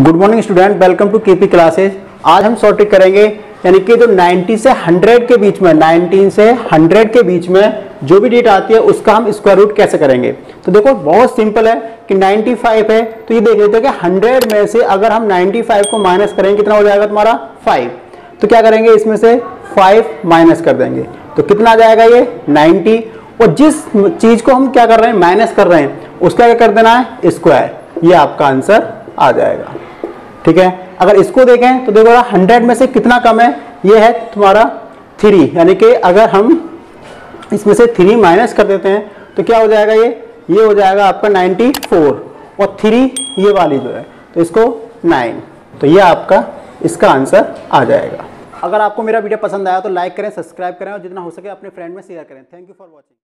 Good morning student welcome to K P classes आज हम sort करेंगे, यानी कि जो 90 से 100 के बीच में 19 से 100 के बीच में जो भी डेट आती है, उसका हम स्क्वायर रूट कैसे करेंगे? तो देखो, बहुत सिंपल है कि 95 है तो ये देख लेते हैं कि 100 में से अगर हम 95 को माइनस करेंगे, कितना हो जाएगा तुम्हारा? 5 तो क्या करेंगे इसमें से? 5 माइनस कर देंगे। तो कितना आ जाएगा ये? 90 और जिस चीज़ को हम क्या कर रहे हैं? माइनस कर रहे हैं, उसका क्या कर देना है? स्क्वायर ये आपका आंसर आ जाएगा। ठीक है? अगर इसको देखें तो देखो हंड्रेड में से कितना कम है? ये है तुम्हारा थ्री यानी कि अगर हम इसमें से थ्री माइनस कर देते हैं तो क्या हो जाएगा ये? ये हो जाएगा आपका नाइन्टी फोर और थ्री ये वाली जो है तो इसको नाइन तो ये आपका इसका आंसर आ जाएगा। अगर आपको मेरा वीडियो पसंद आया तो लाइक करें सब्सक्राइब करें और जितना हो सके अपने फ्रेंड में शेयर करें। Thank you for watching